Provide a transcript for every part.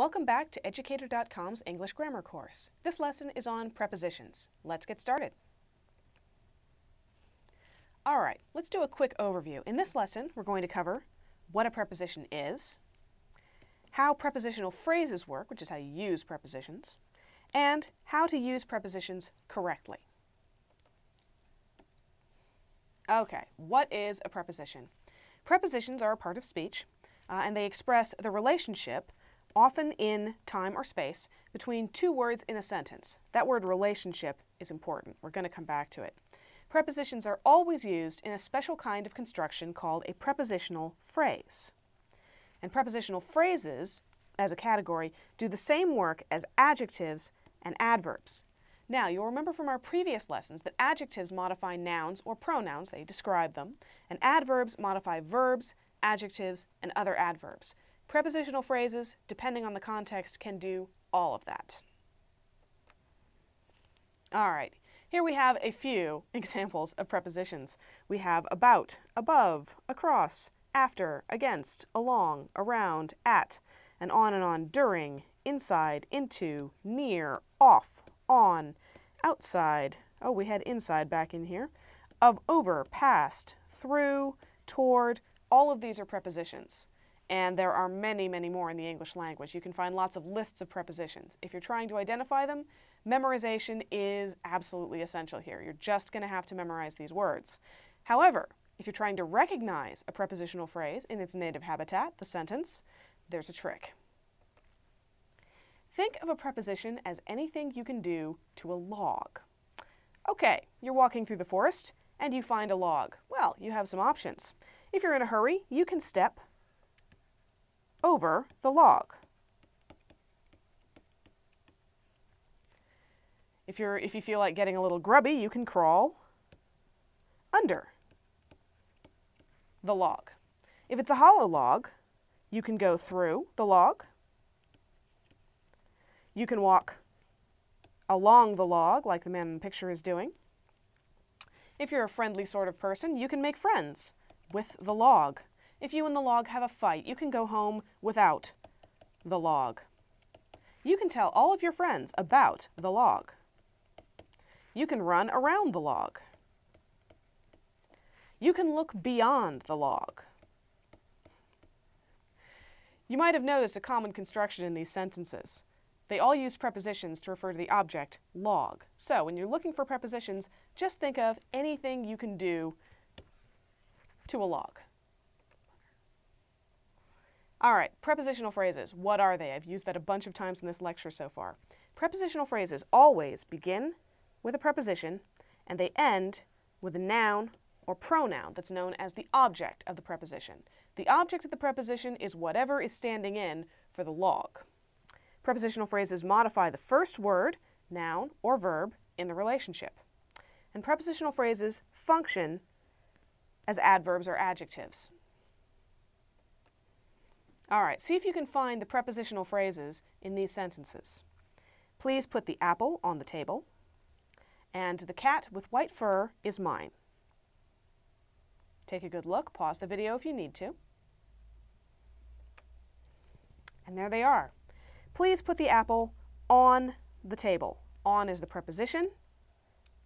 Welcome back to Educator.com's English Grammar course. This lesson is on prepositions. Let's get started. All right, let's do a quick overview. In this lesson, we're going to cover what a preposition is, how prepositional phrases work, which is how you use prepositions, and how to use prepositions correctly. Okay, what is a preposition? Prepositions are a part of speech, uh, and they express the relationship often in time or space, between two words in a sentence. That word relationship is important. We're going to come back to it. Prepositions are always used in a special kind of construction called a prepositional phrase. And prepositional phrases, as a category, do the same work as adjectives and adverbs. Now, you'll remember from our previous lessons that adjectives modify nouns or pronouns, they describe them, and adverbs modify verbs, adjectives, and other adverbs. Prepositional phrases, depending on the context, can do all of that. All right, here we have a few examples of prepositions. We have about, above, across, after, against, along, around, at, and on and on, during, inside, into, near, off, on, outside, oh, we had inside back in here, of over, past, through, toward, all of these are prepositions and there are many, many more in the English language. You can find lots of lists of prepositions. If you're trying to identify them, memorization is absolutely essential here. You're just going to have to memorize these words. However, if you're trying to recognize a prepositional phrase in its native habitat, the sentence, there's a trick. Think of a preposition as anything you can do to a log. Okay, you're walking through the forest and you find a log. Well, you have some options. If you're in a hurry, you can step over the log. If, you're, if you feel like getting a little grubby, you can crawl under the log. If it's a hollow log, you can go through the log. You can walk along the log like the man in the picture is doing. If you're a friendly sort of person, you can make friends with the log. If you and the log have a fight, you can go home without the log. You can tell all of your friends about the log. You can run around the log. You can look beyond the log. You might have noticed a common construction in these sentences. They all use prepositions to refer to the object log. So when you're looking for prepositions, just think of anything you can do to a log. All right, prepositional phrases. What are they? I've used that a bunch of times in this lecture so far. Prepositional phrases always begin with a preposition and they end with a noun or pronoun that's known as the object of the preposition. The object of the preposition is whatever is standing in for the log. Prepositional phrases modify the first word, noun, or verb in the relationship. And prepositional phrases function as adverbs or adjectives. All right, see if you can find the prepositional phrases in these sentences. Please put the apple on the table, and the cat with white fur is mine. Take a good look, pause the video if you need to. And there they are. Please put the apple on the table. On is the preposition.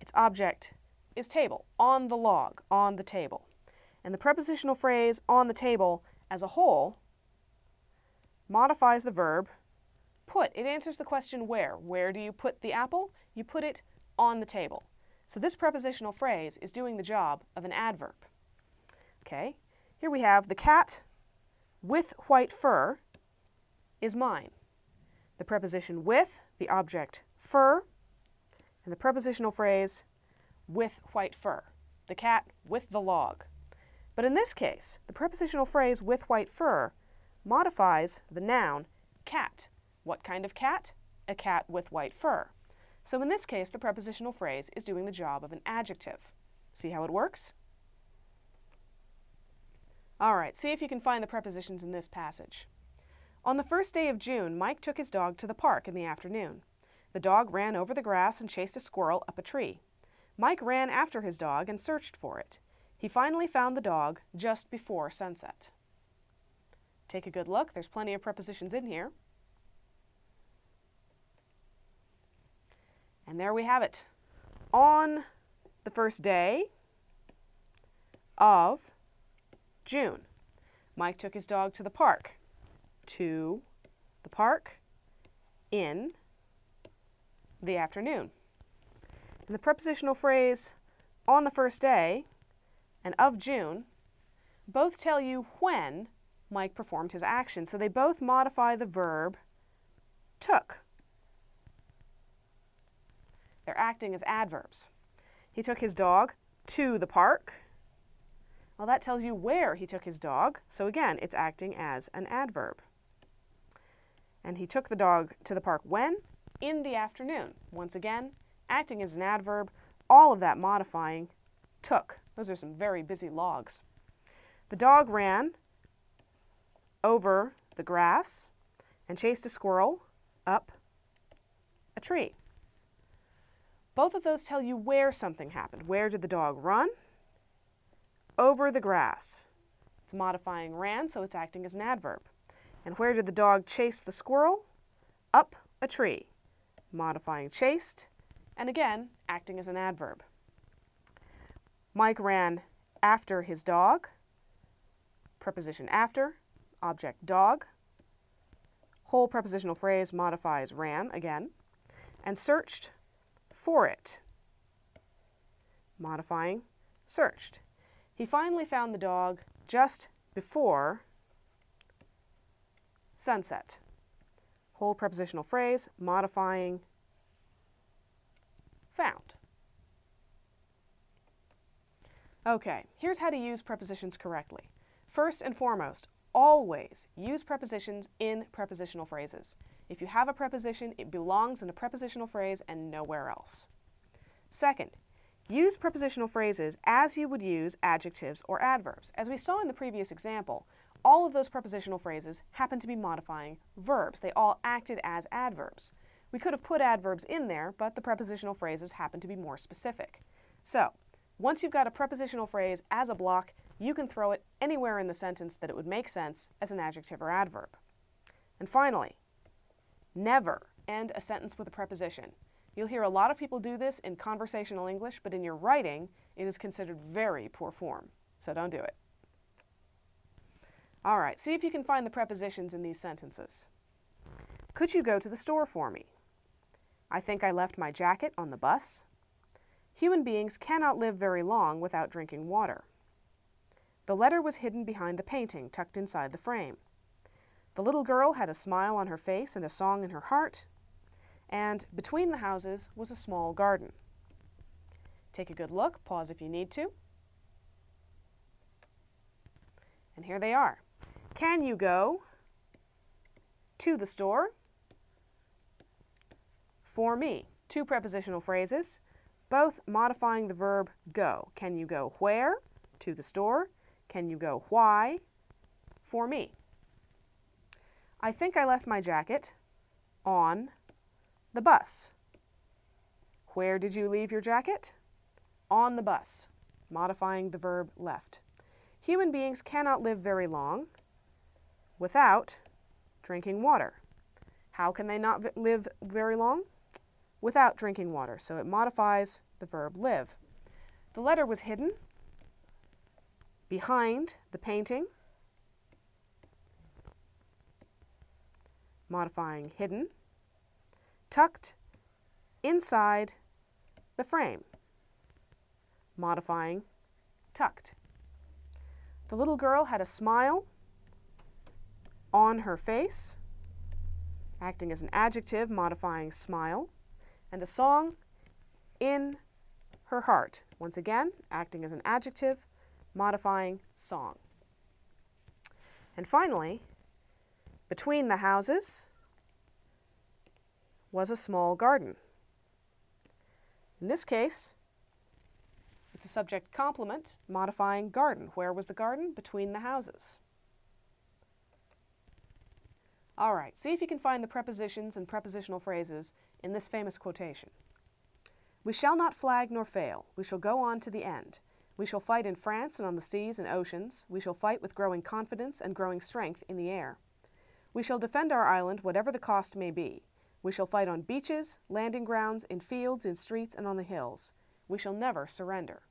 Its object is table, on the log, on the table. And the prepositional phrase on the table as a whole modifies the verb put. It answers the question where. Where do you put the apple? You put it on the table. So this prepositional phrase is doing the job of an adverb. Okay, here we have the cat with white fur is mine. The preposition with, the object fur, and the prepositional phrase with white fur. The cat with the log. But in this case, the prepositional phrase with white fur modifies the noun cat. What kind of cat? A cat with white fur. So in this case, the prepositional phrase is doing the job of an adjective. See how it works? All right, see if you can find the prepositions in this passage. On the first day of June, Mike took his dog to the park in the afternoon. The dog ran over the grass and chased a squirrel up a tree. Mike ran after his dog and searched for it. He finally found the dog just before sunset. Take a good look. There's plenty of prepositions in here. And there we have it. On the first day of June, Mike took his dog to the park. To the park in the afternoon. And the prepositional phrase on the first day and of June both tell you when Mike performed his action. So they both modify the verb took. They're acting as adverbs. He took his dog to the park. Well, that tells you where he took his dog. So again, it's acting as an adverb. And he took the dog to the park when? In the afternoon. Once again, acting as an adverb, all of that modifying took. Those are some very busy logs. The dog ran over the grass and chased a squirrel up a tree. Both of those tell you where something happened. Where did the dog run? Over the grass. It's modifying ran, so it's acting as an adverb. And where did the dog chase the squirrel? Up a tree. Modifying chased, and again, acting as an adverb. Mike ran after his dog. Preposition after, object dog. Whole prepositional phrase modifies ran again. And searched for it. Modifying searched. He finally found the dog just before sunset. Whole prepositional phrase modifying found. Okay, here's how to use prepositions correctly. First and foremost, always use prepositions in prepositional phrases. If you have a preposition, it belongs in a prepositional phrase and nowhere else. Second, use prepositional phrases as you would use adjectives or adverbs. As we saw in the previous example, all of those prepositional phrases happen to be modifying verbs. They all acted as adverbs. We could have put adverbs in there, but the prepositional phrases happen to be more specific. So, once you've got a prepositional phrase as a block, you can throw it anywhere in the sentence that it would make sense as an adjective or adverb. And finally, never end a sentence with a preposition. You'll hear a lot of people do this in conversational English, but in your writing, it is considered very poor form. So don't do it. All right, see if you can find the prepositions in these sentences. Could you go to the store for me? I think I left my jacket on the bus. Human beings cannot live very long without drinking water. The letter was hidden behind the painting, tucked inside the frame. The little girl had a smile on her face and a song in her heart. And between the houses was a small garden. Take a good look, pause if you need to. And here they are. Can you go to the store for me? Two prepositional phrases, both modifying the verb go. Can you go where? To the store. Can you go why? For me. I think I left my jacket on the bus. Where did you leave your jacket? On the bus, modifying the verb left. Human beings cannot live very long without drinking water. How can they not live very long? Without drinking water. So it modifies the verb live. The letter was hidden behind the painting, modifying hidden, tucked inside the frame, modifying tucked. The little girl had a smile on her face, acting as an adjective, modifying smile, and a song in her heart. Once again, acting as an adjective, modifying song. And finally, between the houses was a small garden. In this case, it's a subject complement modifying garden. Where was the garden? Between the houses. All right, see if you can find the prepositions and prepositional phrases in this famous quotation. We shall not flag nor fail. We shall go on to the end. We shall fight in France and on the seas and oceans. We shall fight with growing confidence and growing strength in the air. We shall defend our island whatever the cost may be. We shall fight on beaches, landing grounds, in fields, in streets, and on the hills. We shall never surrender.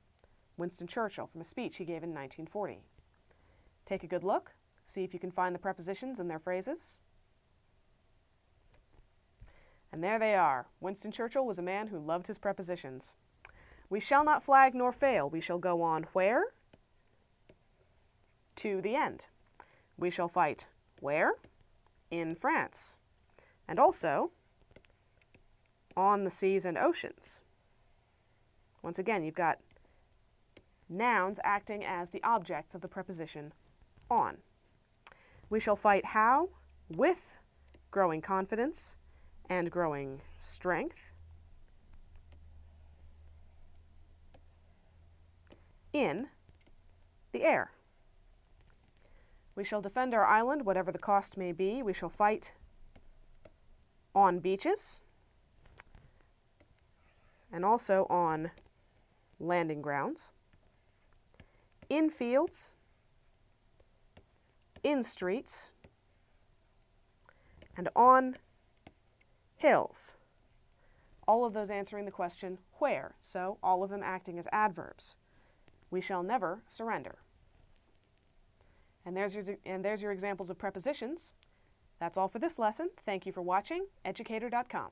Winston Churchill from a speech he gave in 1940. Take a good look, see if you can find the prepositions and their phrases. And there they are. Winston Churchill was a man who loved his prepositions. We shall not flag nor fail. We shall go on where? To the end. We shall fight where? In France. And also on the seas and oceans. Once again, you've got nouns acting as the objects of the preposition on. We shall fight how? With growing confidence and growing strength. In the air. We shall defend our island, whatever the cost may be. We shall fight on beaches and also on landing grounds, in fields, in streets, and on hills. All of those answering the question, where? So all of them acting as adverbs. We shall never surrender. And there's your, and there's your examples of prepositions. That's all for this lesson. Thank you for watching. Educator.com.